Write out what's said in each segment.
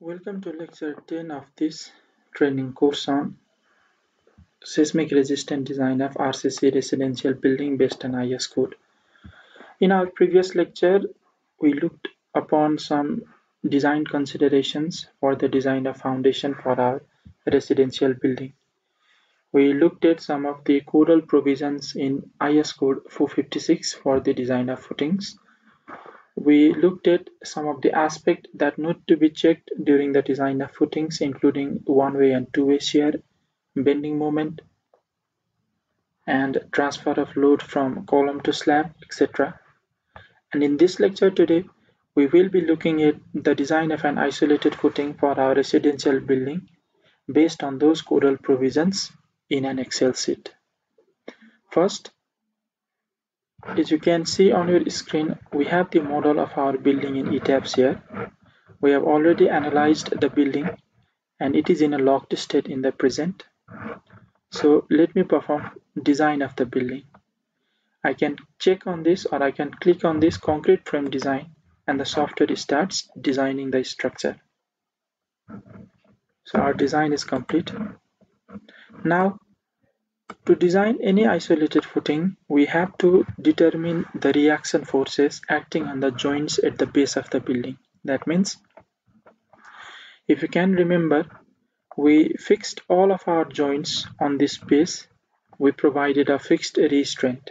Welcome to lecture 10 of this training course on seismic resistant design of RCC residential building based on IS code. In our previous lecture, we looked upon some design considerations for the design of foundation for our residential building. We looked at some of the codal provisions in IS code 456 for the design of footings we looked at some of the aspects that need to be checked during the design of footings, including one-way and two-way shear, bending moment, and transfer of load from column to slab, etc. And in this lecture today, we will be looking at the design of an isolated footing for our residential building based on those codal provisions in an Excel sheet. First, as you can see on your screen, we have the model of our building in ETABS here. We have already analyzed the building and it is in a locked state in the present. So let me perform design of the building. I can check on this or I can click on this concrete frame design and the software starts designing the structure. So our design is complete. Now to design any isolated footing, we have to determine the reaction forces acting on the joints at the base of the building. That means, if you can remember, we fixed all of our joints on this base. We provided a fixed restraint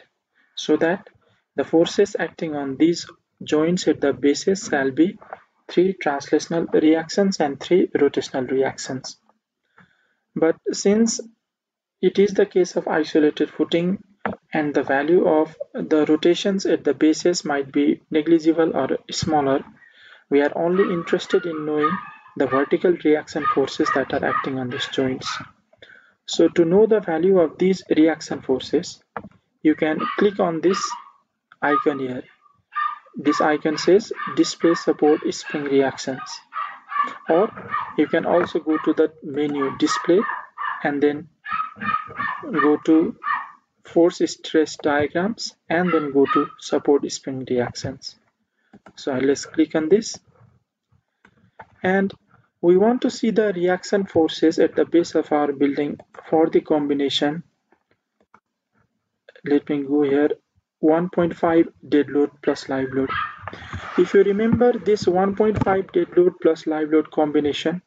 so that the forces acting on these joints at the bases shall be three translational reactions and three rotational reactions. But since it is the case of isolated footing and the value of the rotations at the bases might be negligible or smaller. We are only interested in knowing the vertical reaction forces that are acting on these joints. So to know the value of these reaction forces, you can click on this icon here. This icon says display support spring reactions. Or you can also go to the menu display and then go to force stress diagrams and then go to support spring reactions. So let's click on this. And we want to see the reaction forces at the base of our building for the combination. Let me go here. 1.5 dead load plus live load. If you remember this 1.5 dead load plus live load combination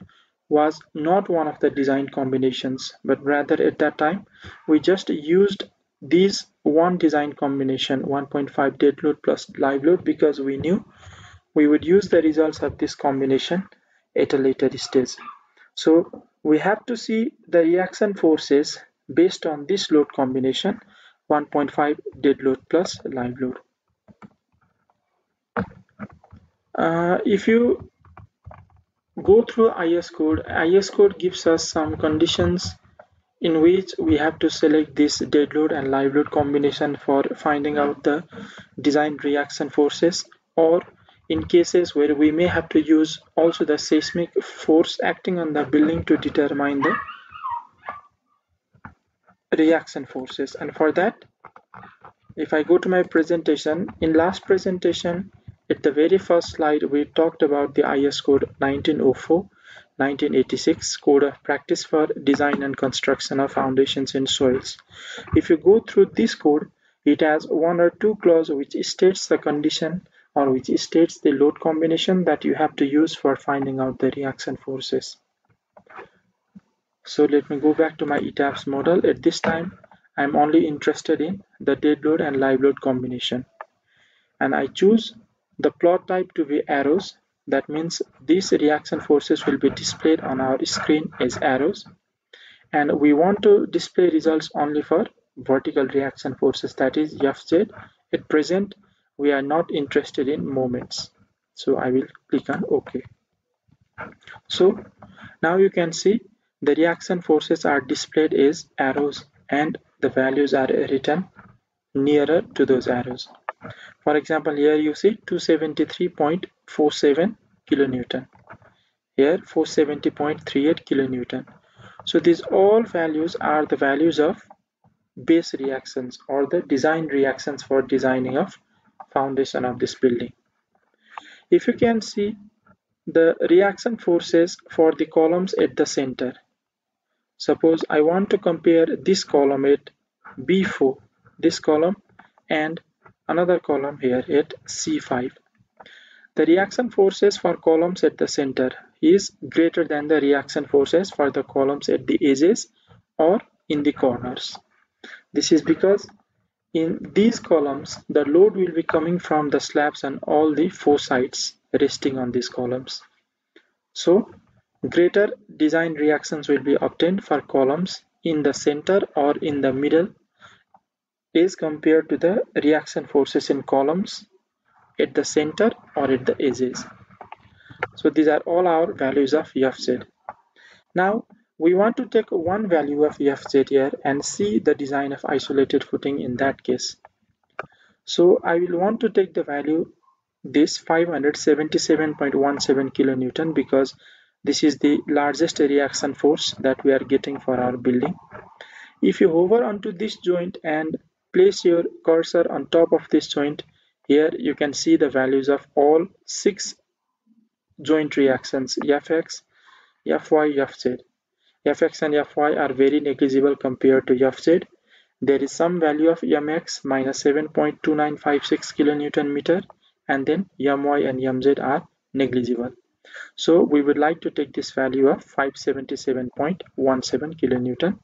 was not one of the design combinations, but rather at that time we just used these one design combination 1.5 dead load plus live load because we knew we would use the results of this combination at a later stage. So we have to see the reaction forces based on this load combination 1.5 dead load plus live load. Uh, if you go through IS code. IS code gives us some conditions in which we have to select this dead load and live load combination for finding out the design reaction forces or in cases where we may have to use also the seismic force acting on the building to determine the reaction forces and for that if I go to my presentation in last presentation at the very first slide, we talked about the IS code 1904-1986 code of practice for design and construction of foundations in soils. If you go through this code, it has one or two clause which states the condition or which states the load combination that you have to use for finding out the reaction forces. So let me go back to my ETABS model. At this time, I'm only interested in the dead load and live load combination. And I choose the plot type to be arrows that means these reaction forces will be displayed on our screen as arrows. And we want to display results only for vertical reaction forces that is FZ at present we are not interested in moments. So I will click on OK. So now you can see the reaction forces are displayed as arrows and the values are written nearer to those arrows for example, here you see 273.47 kilonewton. Here 470.38 kilonewton. So these all values are the values of base reactions or the design reactions for designing of foundation of this building. If you can see the reaction forces for the columns at the center. Suppose I want to compare this column at B4, this column and another column here at C5. The reaction forces for columns at the center is greater than the reaction forces for the columns at the edges or in the corners. This is because in these columns, the load will be coming from the slabs on all the four sides resting on these columns. So greater design reactions will be obtained for columns in the center or in the middle is compared to the reaction forces in columns at the center or at the edges. So these are all our values of Fz. Now we want to take one value of Fz here and see the design of isolated footing in that case. So I will want to take the value this 577.17 kilonewton because this is the largest reaction force that we are getting for our building. If you hover onto this joint and place your cursor on top of this joint, here you can see the values of all six joint reactions Fx, Fy, Fz. Fx and Fy are very negligible compared to Fz. There is some value of Mx minus 7.2956 kilonewton meter and then My and Mz are negligible. So we would like to take this value of 577.17 kilonewton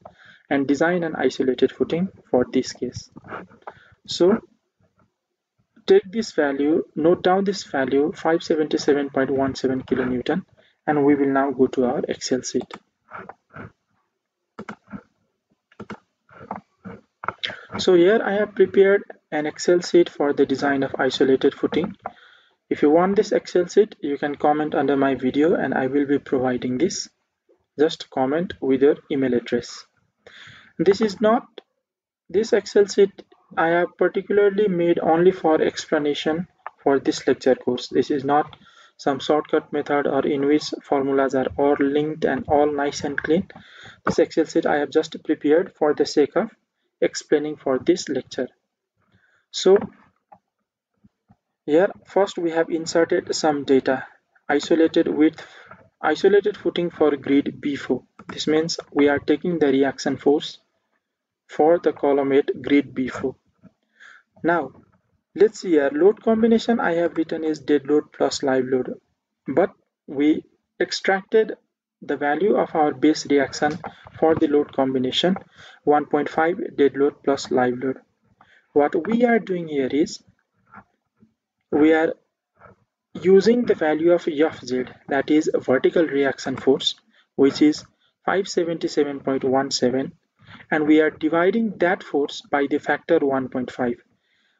and design an isolated footing for this case. So take this value, note down this value 577.17 kilonewton and we will now go to our Excel sheet. So here I have prepared an Excel sheet for the design of isolated footing. If you want this Excel sheet, you can comment under my video and I will be providing this. Just comment with your email address. This is not, this Excel sheet I have particularly made only for explanation for this lecture course. This is not some shortcut method or in which formulas are all linked and all nice and clean. This Excel sheet I have just prepared for the sake of explaining for this lecture. So here first we have inserted some data isolated with isolated footing for grid B4. This means we are taking the reaction force for the column at grid B4. Now let's see here load combination I have written is dead load plus live load but we extracted the value of our base reaction for the load combination 1.5 dead load plus live load what we are doing here is we are using the value of Fz that is vertical reaction force which is 577.17 and we are dividing that force by the factor 1.5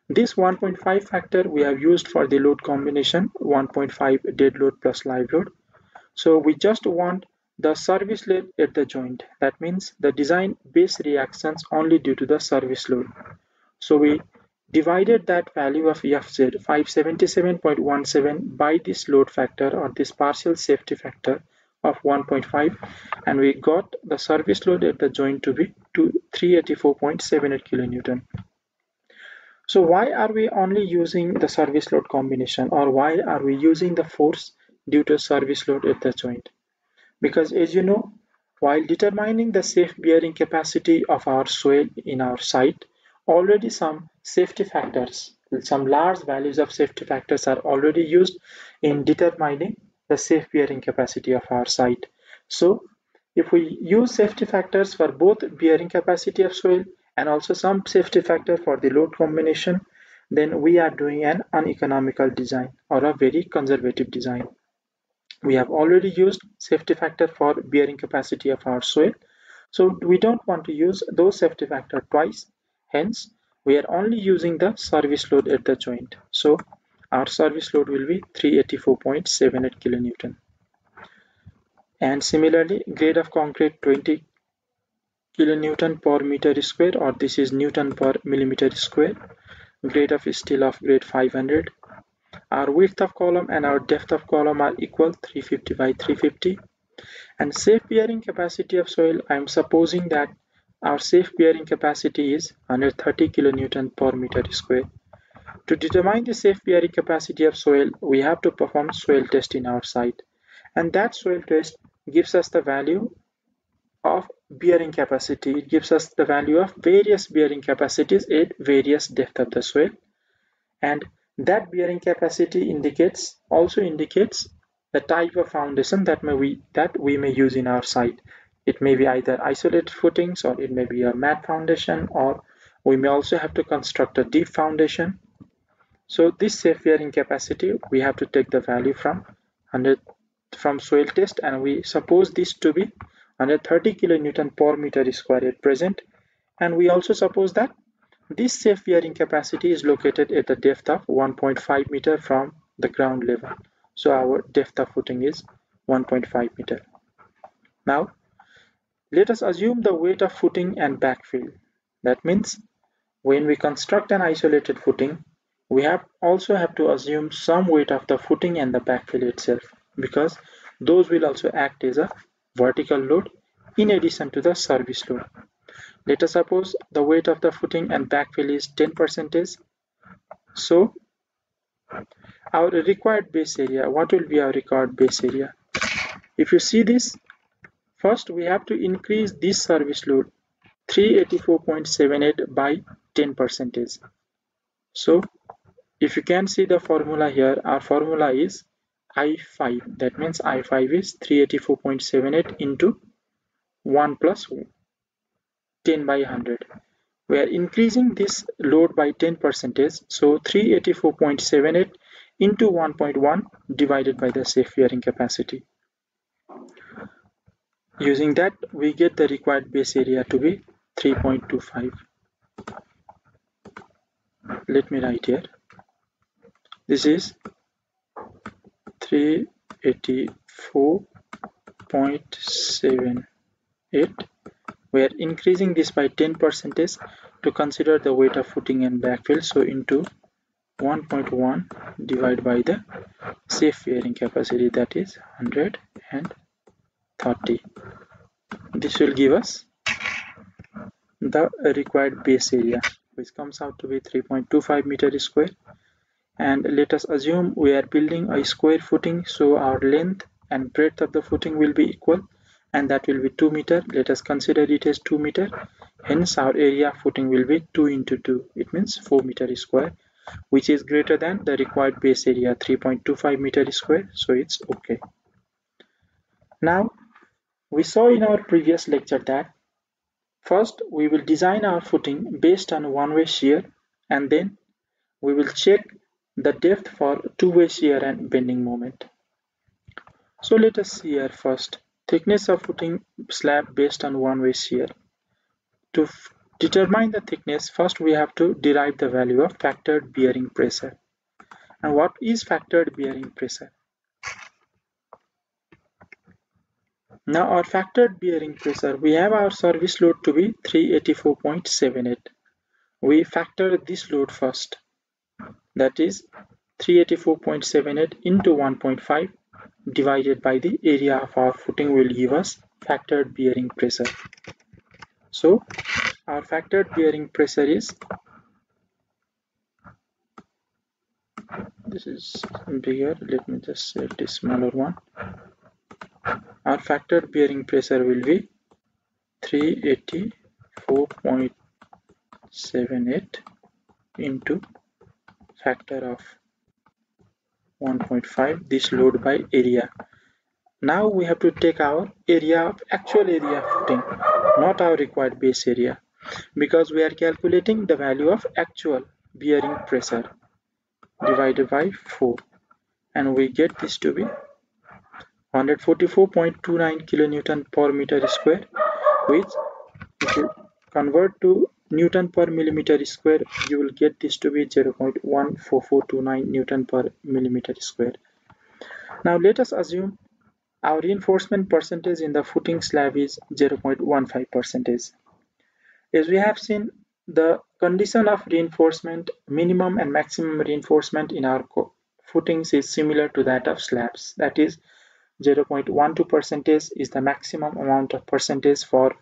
this 1.5 factor we have used for the load combination 1.5 dead load plus live load so we just want the service load at the joint. That means the design base reactions only due to the service load. So we divided that value of Fz 577.17 by this load factor or this partial safety factor of 1.5 and we got the service load at the joint to be to 384.78 kilonewton. So why are we only using the service load combination or why are we using the force due to service load at the joint? because as you know while determining the safe bearing capacity of our soil in our site already some safety factors some large values of safety factors are already used in determining the safe bearing capacity of our site. So if we use safety factors for both bearing capacity of soil and also some safety factor for the load combination then we are doing an uneconomical design or a very conservative design. We have already used safety factor for bearing capacity of our soil. So we don't want to use those safety factor twice. Hence we are only using the service load at the joint. So our service load will be 384.78 kilonewton. And similarly grade of concrete 20 kilonewton per meter square or this is newton per millimeter square grade of steel of grade 500 our width of column and our depth of column are equal 350 by 350 and safe bearing capacity of soil I am supposing that our safe bearing capacity is 130 kilonewton per meter square. To determine the safe bearing capacity of soil, we have to perform soil test in our site. and that soil test gives us the value of bearing capacity. It gives us the value of various bearing capacities at various depth of the soil. And that bearing capacity indicates also indicates the type of foundation that may we that we may use in our site. It may be either isolated footings or it may be a mat foundation or we may also have to construct a deep foundation so this safe bearing capacity we have to take the value from 100 from soil test and we suppose this to be 130 kilonewton per meter square at present. And we also suppose that this safe bearing capacity is located at the depth of 1.5 meter from the ground level. So our depth of footing is 1.5 meter. Now let us assume the weight of footing and backfill. That means when we construct an isolated footing we have also have to assume some weight of the footing and the backfill itself because those will also act as a vertical load in addition to the service load. Let us suppose the weight of the footing and backfill is 10 percentage. So our required base area, what will be our required base area? If you see this, first we have to increase this service load 384.78 by 10 percentage. So if you can see the formula here, our formula is I5 that means I5 is 384.78 into 1 plus 10 by 100 we are increasing this load by 10 percentage. So 384.78 into 1.1 divided by the safe bearing capacity. Using that we get the required base area to be 3.25 let me write here this is 384.78 we are increasing this by 10 percentage to consider the weight of footing and backfill. So into 1.1 divided by the safe bearing capacity that is 130 this will give us the required base area which comes out to be 3.25 meter square and let us assume we are building a square footing so our length and breadth of the footing will be equal and that will be 2 meter. Let us consider it as 2 meter. Hence our area footing will be 2 into 2 it means 4 meter square which is greater than the required base area 3.25 meter square. So it's okay. Now we saw in our previous lecture that first we will design our footing based on one-way shear and then we will check the depth for two-way shear and bending moment. So let us see here first thickness of footing slab based on one-way shear. To determine the thickness first we have to derive the value of factored bearing pressure. And what is factored bearing pressure? Now our factored bearing pressure we have our service load to be 384.78. We factor this load first that is 384.78 into 1.5 divided by the area of our footing will give us factored bearing pressure. So our factored bearing pressure is this is bigger let me just set this smaller one. Our factored bearing pressure will be 384.78 into factor of 1.5 this load by area. Now we have to take our area of actual area footing not our required base area because we are calculating the value of actual bearing pressure divided by 4 and we get this to be 144.29 kilonewton per meter square which if you convert to Newton per millimeter square, you will get this to be 0.14429 Newton per millimeter square. Now let us assume our reinforcement percentage in the footing slab is 0.15 percentage. As we have seen, the condition of reinforcement, minimum and maximum reinforcement in our footings is similar to that of slabs. That is 0.12 percentage is the maximum amount of percentage for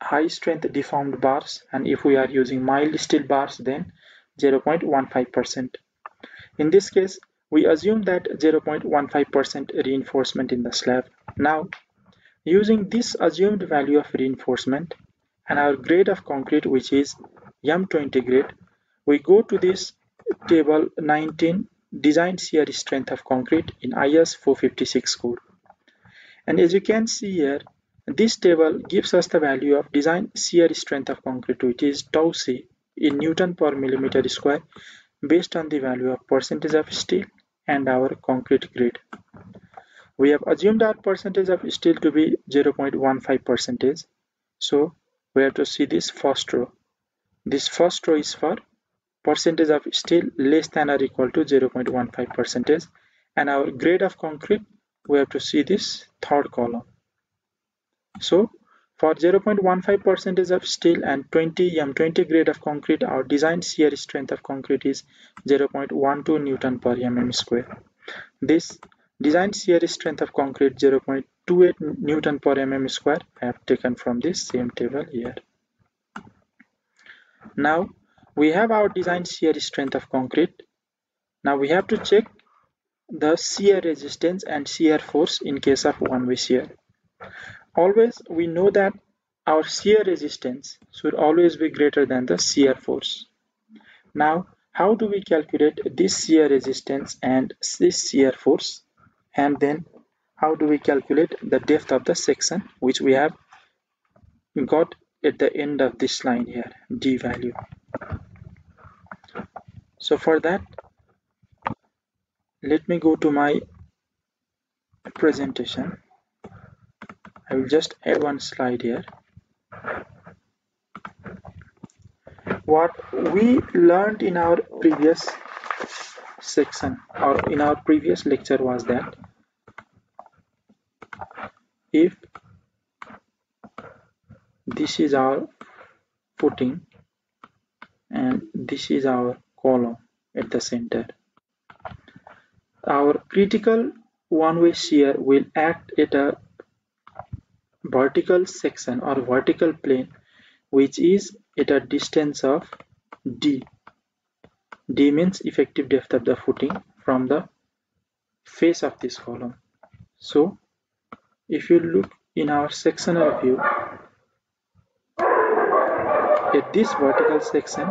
high strength deformed bars and if we are using mild steel bars then 0.15%. In this case we assume that 0.15% reinforcement in the slab. Now, using this assumed value of reinforcement and our grade of concrete which is M20 grade, we go to this table 19 design shear strength of concrete in IS 456 code. And as you can see here, this table gives us the value of design shear strength of concrete which is tau c in Newton per millimeter square based on the value of percentage of steel and our concrete grade. We have assumed our percentage of steel to be 0.15 percentage. So we have to see this first row. This first row is for percentage of steel less than or equal to 0.15 percentage and our grade of concrete we have to see this third column. So for 0.15 percentage of steel and 20 M20 grade of concrete, our design shear strength of concrete is 0.12 Newton per mm square. This design shear strength of concrete 0.28 Newton per mm square I have taken from this same table here. Now we have our design shear strength of concrete. Now we have to check the shear resistance and shear force in case of one-way shear always we know that our shear resistance should always be greater than the shear force. Now, how do we calculate this shear resistance and this shear force? And then how do we calculate the depth of the section which we have got at the end of this line here, D value. So for that, let me go to my presentation. I will just add one slide here. What we learned in our previous section or in our previous lecture was that if this is our footing and this is our column at the center our critical one-way shear will act at a vertical section or vertical plane which is at a distance of d. d means effective depth of the footing from the face of this column. So if you look in our sectional view at this vertical section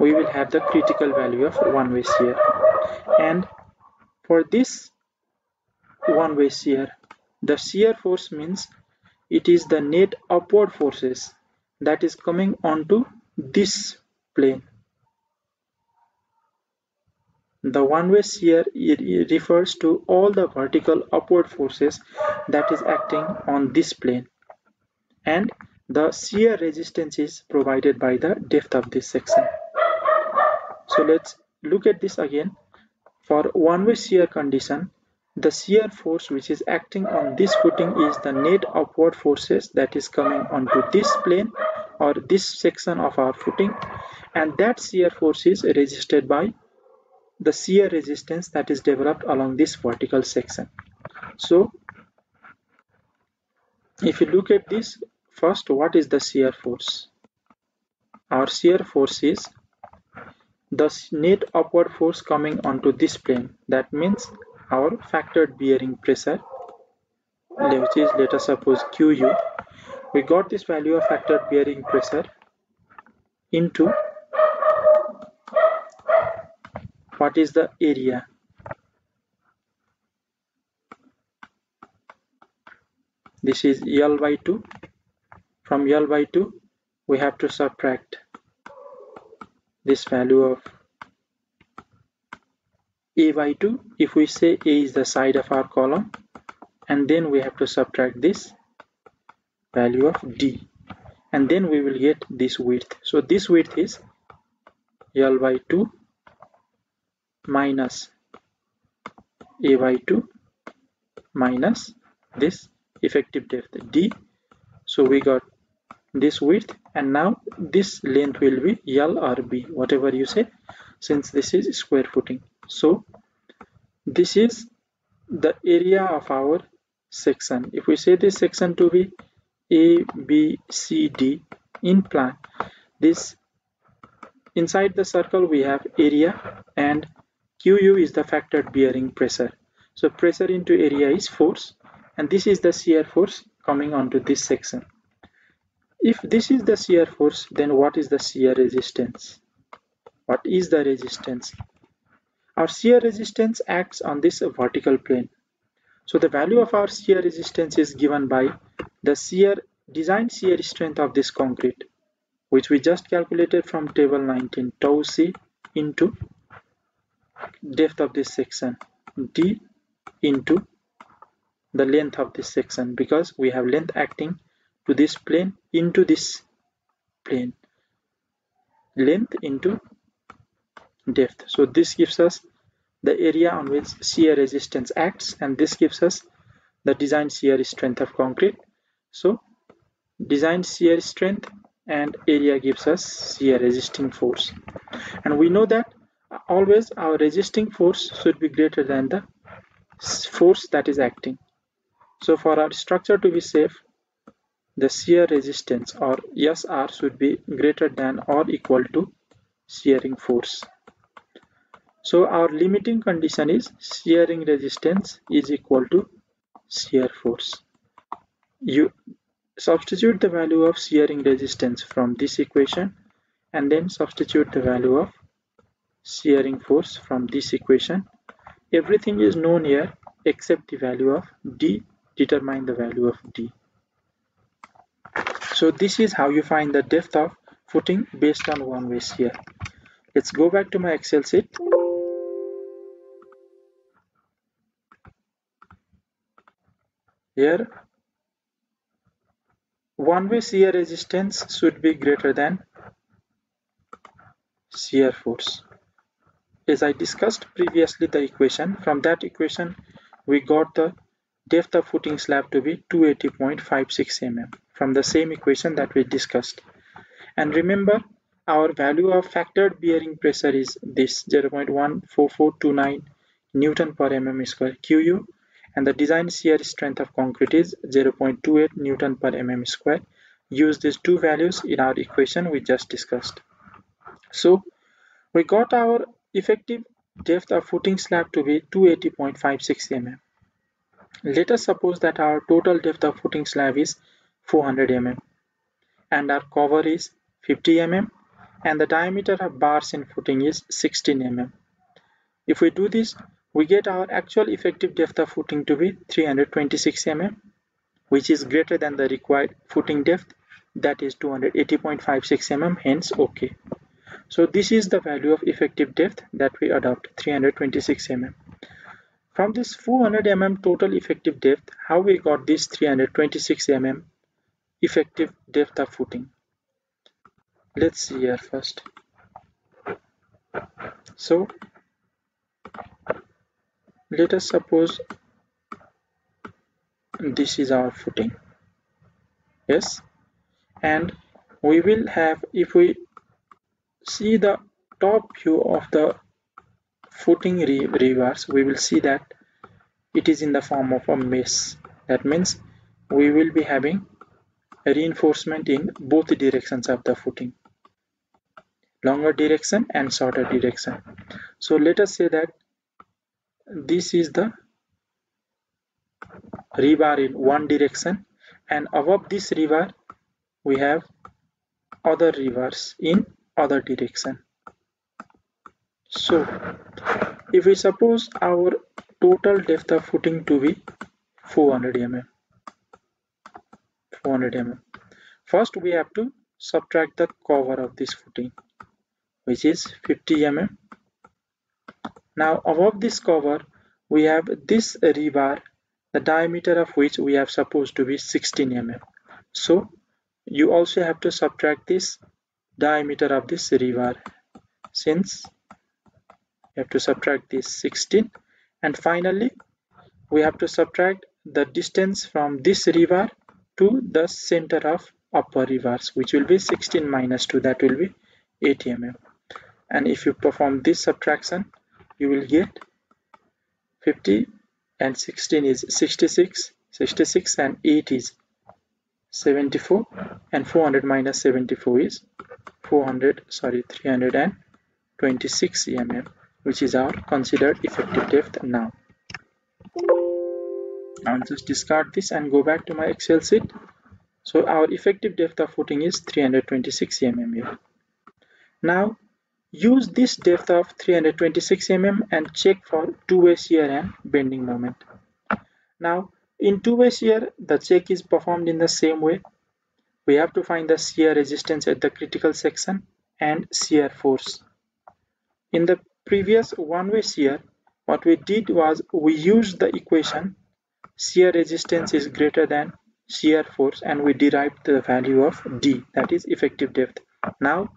we will have the critical value of one-way shear and for this one-way shear the shear force means it is the net upward forces that is coming onto this plane. The one-way shear refers to all the vertical upward forces that is acting on this plane and the shear resistance is provided by the depth of this section. So let's look at this again. For one-way shear condition, the shear force which is acting on this footing is the net upward forces that is coming onto this plane or this section of our footing and that shear force is resisted by the shear resistance that is developed along this vertical section. So if you look at this first what is the shear force? Our shear force is the net upward force coming onto this plane that means our factored bearing pressure which is let us suppose qu we got this value of factored bearing pressure into what is the area? This is L by 2 from L by 2 we have to subtract this value of a by 2 if we say a is the side of our column and then we have to subtract this value of d. And then we will get this width. So this width is l by 2 minus a by 2 minus this effective depth d. So we got this width and now this length will be l or b whatever you say since this is square footing so this is the area of our section if we say this section to be a b c d in plan this inside the circle we have area and QU is the factored bearing pressure. So pressure into area is force and this is the shear force coming onto this section. If this is the shear force then what is the shear resistance? What is the resistance? Our shear resistance acts on this vertical plane. So the value of our shear resistance is given by the shear design shear strength of this concrete which we just calculated from table 19 tau c into depth of this section d into the length of this section because we have length acting to this plane into this plane length into depth. So this gives us the area on which shear resistance acts and this gives us the design shear strength of concrete. So design shear strength and area gives us shear resisting force. And we know that always our resisting force should be greater than the force that is acting. So for our structure to be safe the shear resistance or SR should be greater than or equal to shearing force so our limiting condition is shearing resistance is equal to shear force. You substitute the value of shearing resistance from this equation and then substitute the value of shearing force from this equation. Everything is known here except the value of d determine the value of d. So this is how you find the depth of footing based on one way shear. Let's go back to my excel sheet here one way shear resistance should be greater than shear force as I discussed previously the equation, from that equation we got the depth of footing slab to be 280.56 mm from the same equation that we discussed. And remember our value of factored bearing pressure is this 0.14429 Newton per mm square QU and the design shear strength of concrete is 0.28 Newton per mm square. Use these two values in our equation we just discussed. So we got our Effective depth of footing slab to be 280.56 mm. Let us suppose that our total depth of footing slab is 400 mm and our cover is 50 mm and the diameter of bars in footing is 16 mm. If we do this, we get our actual effective depth of footing to be 326 mm which is greater than the required footing depth that is 280.56 mm hence okay. So this is the value of effective depth that we adopt 326 mm. From this 400 mm total effective depth, how we got this 326 mm effective depth of footing? Let's see here first. So let us suppose this is our footing. Yes? And we will have if we see the top view of the footing re reverse we will see that it is in the form of a mesh that means we will be having a reinforcement in both directions of the footing. Longer direction and shorter direction. So let us say that this is the rebar in one direction and above this rebar we have other rebars in other direction. So if we suppose our total depth of footing to be 400 mm 400 mm. First we have to subtract the cover of this footing which is 50 mm now above this cover we have this rebar the diameter of which we have supposed to be 16 mm so you also have to subtract this diameter of this rebar. Since you have to subtract this 16 and finally we have to subtract the distance from this rebar to the center of upper rebars which will be 16 minus 2 that will be 80 mm and if you perform this subtraction you will get 50 and 16 is 66 66 and 8 is 74 and 400 minus 74 is 400 sorry 326 mm which is our considered effective depth now. I'll just discard this and go back to my Excel sheet. So our effective depth of footing is 326 mm. Now use this depth of 326 mm and check for two-way shear and bending moment. Now in two-way shear the check is performed in the same way. We have to find the shear resistance at the critical section and shear force. In the previous one-way shear what we did was we used the equation shear resistance is greater than shear force and we derived the value of d that is effective depth now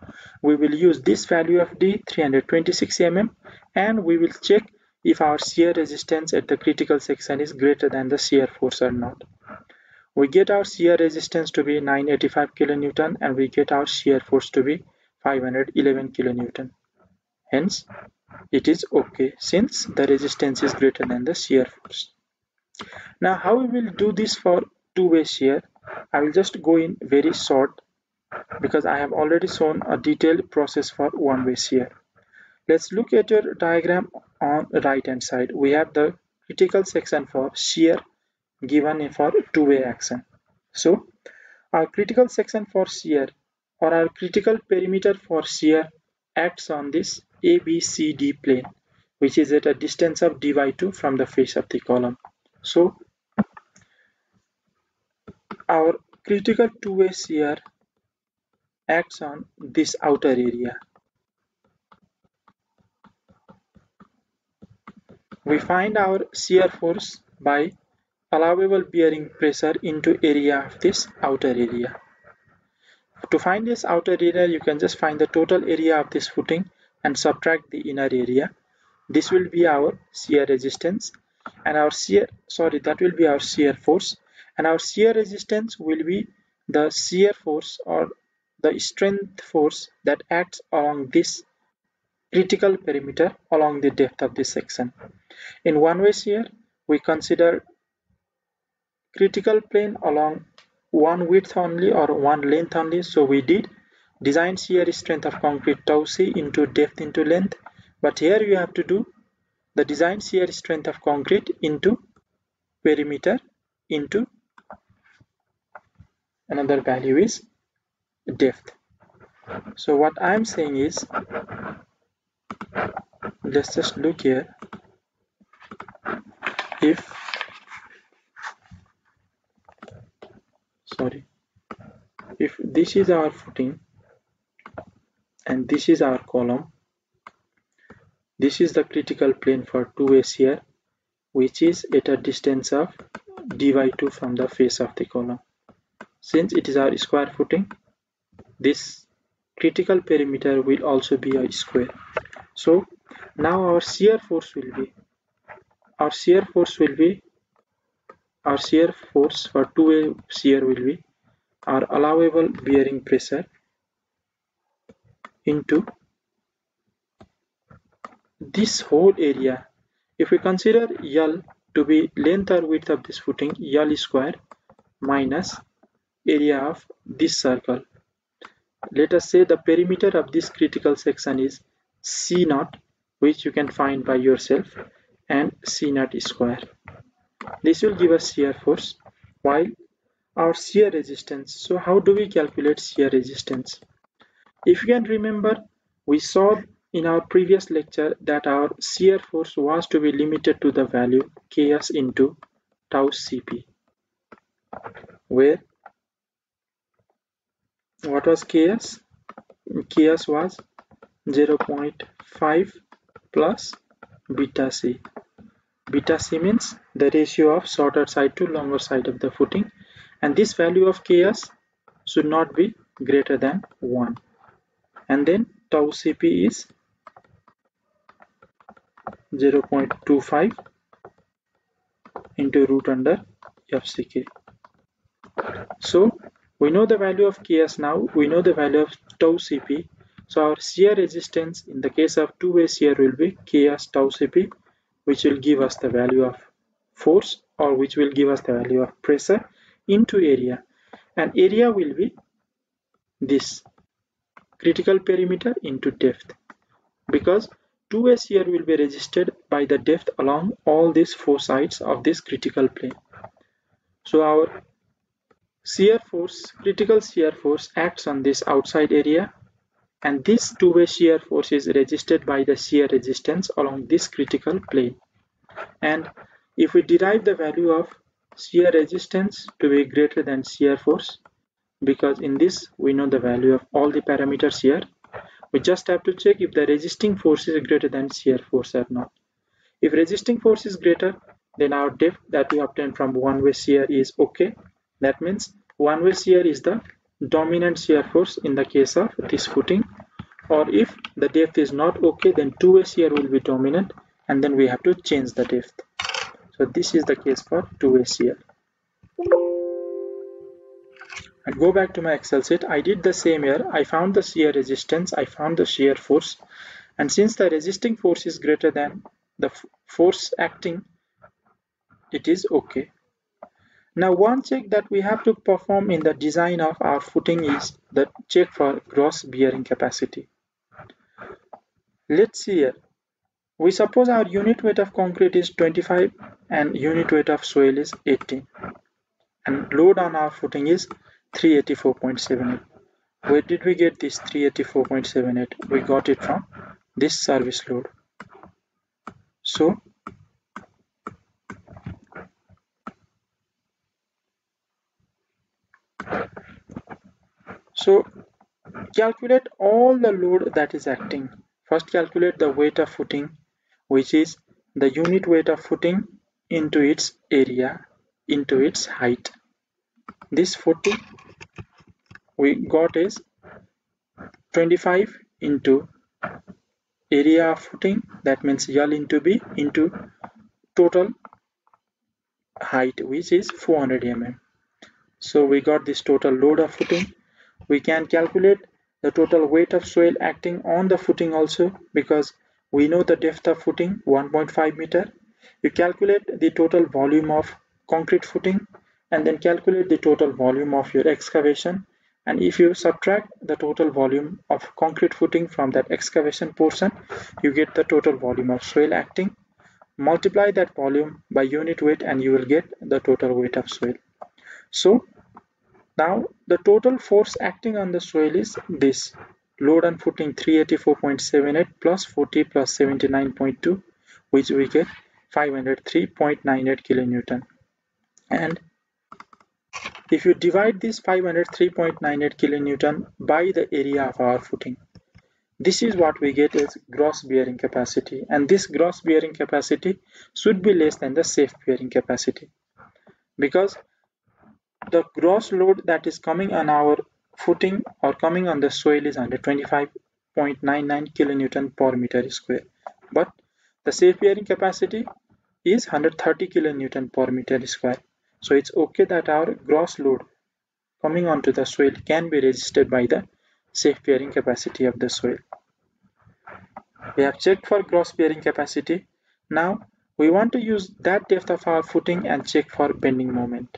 we will use this value of d 326 mm and we will check if our shear resistance at the critical section is greater than the shear force or not. We get our shear resistance to be 985 kilonewton and we get our shear force to be 511 kilonewton. Hence it is okay since the resistance is greater than the shear force. Now how we will do this for two-way shear? I will just go in very short because I have already shown a detailed process for one-way shear let's look at your diagram on the right hand side. We have the critical section for shear given for two-way action. So our critical section for shear or our critical perimeter for shear acts on this ABCD plane which is at a distance of dy 2 from the face of the column. So our critical two-way shear acts on this outer area. We find our shear force by allowable bearing pressure into area of this outer area. To find this outer area you can just find the total area of this footing and subtract the inner area. This will be our shear resistance and our shear sorry that will be our shear force. And our shear resistance will be the shear force or the strength force that acts along this critical perimeter along the depth of this section. In one way shear we consider critical plane along one width only or one length only. So we did design shear strength of concrete tau c into depth into length. But here you have to do the design shear strength of concrete into perimeter into another value is depth so what i'm saying is let's just look here. If sorry. If this is our footing and this is our column this is the critical plane for two-way shear which is at a distance of dy 2 from the face of the column. Since it is our square footing, this critical perimeter will also be a square. So now our shear force will be our shear force will be our shear force for two-way shear will be our allowable bearing pressure into this whole area if we consider L to be length or width of this footing L square minus area of this circle let us say the perimeter of this critical section is C naught which you can find by yourself and C naught square. This will give us shear force while our shear resistance. So how do we calculate shear resistance? If you can remember we saw in our previous lecture that our shear force was to be limited to the value ks into tau cp where what was ks ks was 0.5 plus beta c. Beta c means the ratio of shorter side to longer side of the footing. And this value of ks should not be greater than 1 and then tau cp is 0.25 into root under FCK. So we know the value of Ks now, we know the value of tau Cp. So our shear resistance in the case of two-way shear will be Ks tau Cp which will give us the value of force or which will give us the value of pressure into area and area will be this critical perimeter into depth because two-way shear will be resisted by the depth along all these four sides of this critical plane. So our shear force, critical shear force acts on this outside area and this two-way shear force is resisted by the shear resistance along this critical plane. And if we derive the value of shear resistance to be greater than shear force, because in this we know the value of all the parameters here, we just have to check if the resisting force is greater than shear force or not. If resisting force is greater, then our depth that we obtain from one-way shear is okay. That means one-way shear is the dominant shear force in the case of this footing. Or if the depth is not okay then two-way shear will be dominant and then we have to change the depth. So this is the case for two-way shear. I go back to my excel sheet. I did the same here. I found the shear resistance. I found the shear force. And since the resisting force is greater than the force acting it is okay now one check that we have to perform in the design of our footing is the check for gross bearing capacity. Let's see here. We suppose our unit weight of concrete is 25 and unit weight of soil is 18 and load on our footing is 384.78. Where did we get this 384.78? We got it from this service load. So So calculate all the load that is acting. First calculate the weight of footing which is the unit weight of footing into its area into its height. This footing we got is 25 into area of footing that means L into B into total height which is 400 mm. So we got this total load of footing we can calculate the total weight of soil acting on the footing also because we know the depth of footing 1.5 meter. You calculate the total volume of concrete footing and then calculate the total volume of your excavation. And if you subtract the total volume of concrete footing from that excavation portion you get the total volume of soil acting. Multiply that volume by unit weight and you will get the total weight of soil. So now the total force acting on the soil is this. Load on footing 384.78 plus 40 plus 79.2 which we get 503.98 kilonewton. And if you divide this 503.98 kilonewton by the area of our footing this is what we get as gross bearing capacity. And this gross bearing capacity should be less than the safe bearing capacity. Because the gross load that is coming on our footing or coming on the soil is under 25.99 kilonewton per meter square. But the safe bearing capacity is 130 kilonewton per meter square. So it's okay that our gross load coming onto the soil can be resisted by the safe bearing capacity of the soil. We have checked for gross bearing capacity. Now we want to use that depth of our footing and check for bending moment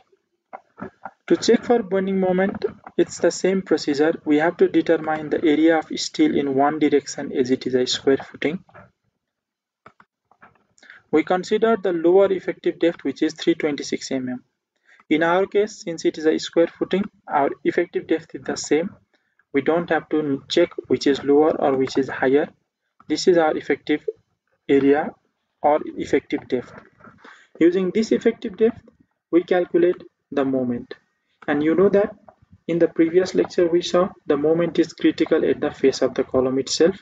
to check for bending moment, it's the same procedure. We have to determine the area of steel in one direction as it is a square footing. We consider the lower effective depth which is 326 mm. In our case, since it is a square footing, our effective depth is the same. We don't have to check which is lower or which is higher. This is our effective area or effective depth. Using this effective depth, we calculate the moment and you know that in the previous lecture we saw the moment is critical at the face of the column itself.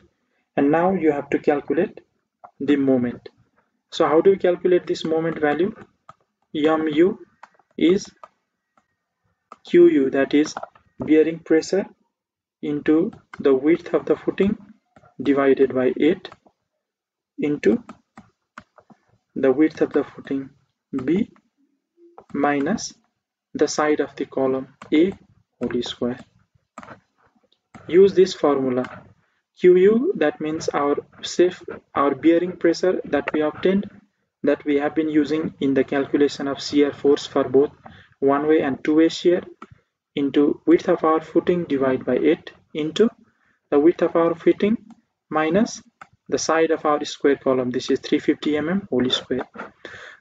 And now you have to calculate the moment. So how do you calculate this moment value? Mu is qu that is bearing pressure into the width of the footing divided by 8 into the width of the footing b minus the side of the column A whole square. Use this formula. QU that means our safe our bearing pressure that we obtained that we have been using in the calculation of shear force for both one way and two way shear into width of our footing divided by 8 into the width of our footing minus the side of our square column this is 350 mm whole square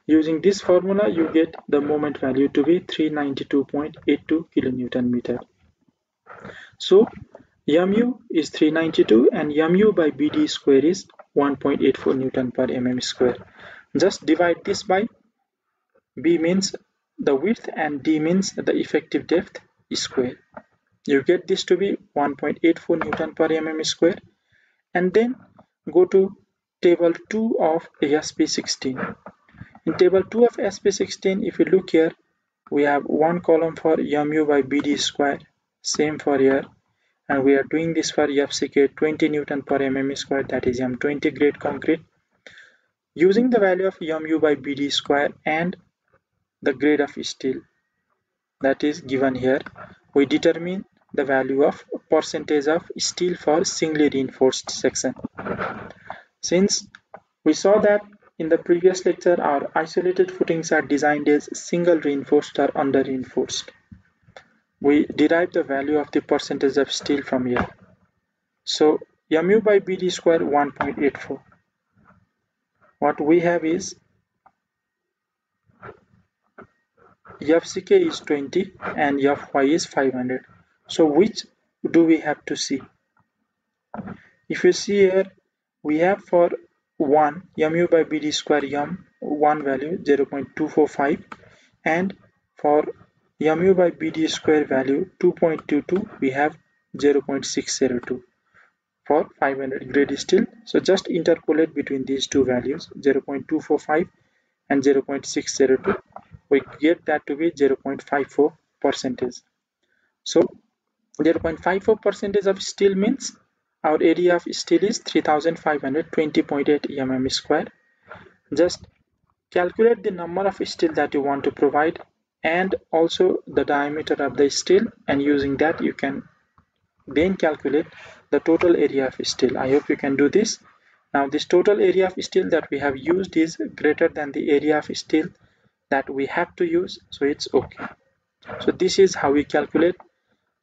using this formula you get the moment value to be 392.82 kilonewton meter. So mu is 392 and mu by bd square is 1.84 newton per mm square. Just divide this by b means the width and d means the effective depth square. You get this to be 1.84 newton per mm square. And then go to table 2 of SP16 in table 2 of SP16 if you look here we have one column for mu by bd square same for here and we are doing this for FCK 20 Newton per mm square that is M20 grade concrete using the value of mu by bd square and the grade of steel that is given here we determine the value of percentage of steel for singly reinforced section. Since we saw that in the previous lecture our isolated footings are designed as single reinforced or under reinforced. We derive the value of the percentage of steel from here. So mu by bd square 1.84. What we have is FCK is 20 and FY is 500 so which do we have to see if you see here we have for 1 mu by bd square m 1 value 0.245 and for mu by bd square value 2.22 we have 0.602 for 500 grade steel so just interpolate between these two values 0.245 and 0.602 we get that to be 0.54 percentage. So 0.54 percentage of steel means our area of steel is 3520.8 mm square. Just calculate the number of steel that you want to provide and also the diameter of the steel and using that you can then calculate the total area of steel. I hope you can do this. Now this total area of steel that we have used is greater than the area of steel that we have to use so it's okay. So this is how we calculate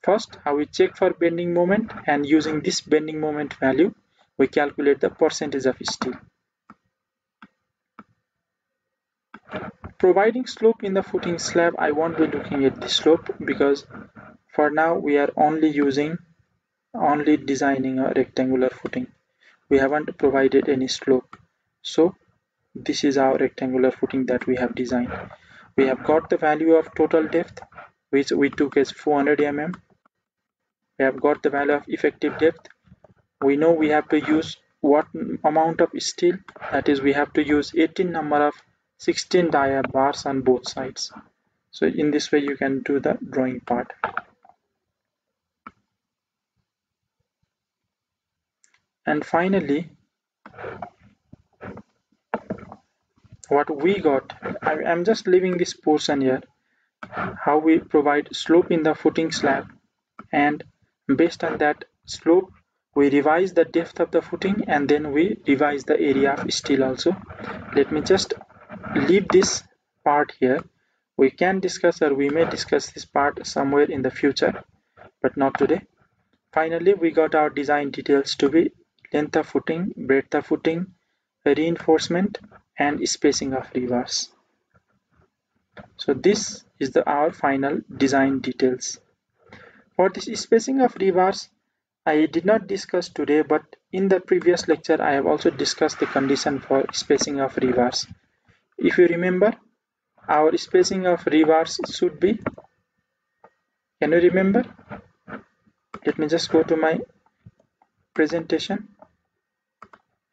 First, how we check for bending moment and using this bending moment value, we calculate the percentage of steel. Providing slope in the footing slab, I won't be looking at the slope because for now we are only using, only designing a rectangular footing. We haven't provided any slope. So this is our rectangular footing that we have designed. We have got the value of total depth which we took as 400 mm we have got the value of effective depth. We know we have to use what amount of steel. That is we have to use 18 number of 16 dia bars on both sides. So in this way you can do the drawing part. And finally what we got I, am just leaving this portion here. How we provide slope in the footing slab and Based on that slope, we revise the depth of the footing and then we revise the area of steel also. Let me just leave this part here. We can discuss or we may discuss this part somewhere in the future, but not today. Finally, we got our design details to be length of footing, breadth of footing, reinforcement, and spacing of rebars. So this is the our final design details. For this spacing of rebars, I did not discuss today, but in the previous lecture, I have also discussed the condition for spacing of rebars. If you remember, our spacing of rebars should be, can you remember? Let me just go to my presentation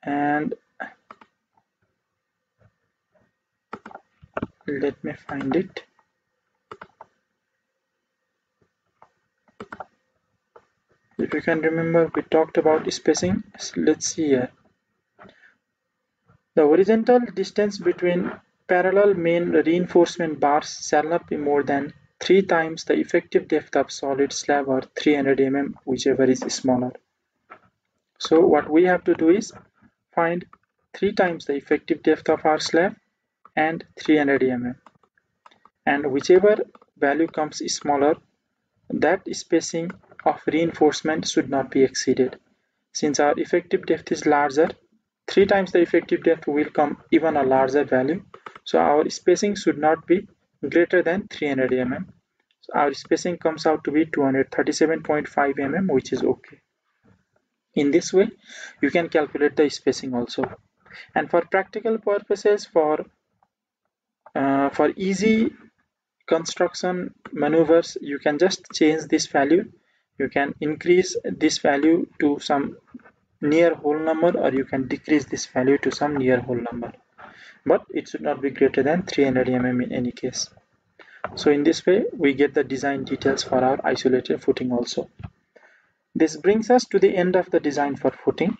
and let me find it. If you can remember we talked about spacing. Let's see here. The horizontal distance between parallel main reinforcement bars shall not be more than three times the effective depth of solid slab or 300 mm whichever is smaller. So what we have to do is find three times the effective depth of our slab and 300 mm. And whichever value comes smaller that spacing of reinforcement should not be exceeded. Since our effective depth is larger, 3 times the effective depth will come even a larger value. So our spacing should not be greater than 300 mm. So our spacing comes out to be 237.5 mm which is okay. In this way you can calculate the spacing also. And for practical purposes for uh, for easy construction maneuvers you can just change this value. You can increase this value to some near whole number or you can decrease this value to some near whole number. But it should not be greater than 300 mm in any case. So in this way we get the design details for our isolated footing also. This brings us to the end of the design for footing.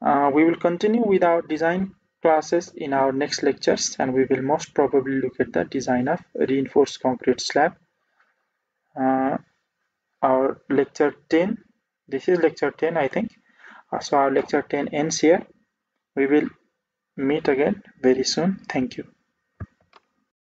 Uh, we will continue with our design classes in our next lectures and we will most probably look at the design of reinforced concrete slab. Uh, our lecture 10 this is lecture 10 I think. Uh, so our lecture 10 ends here. We will meet again very soon. Thank you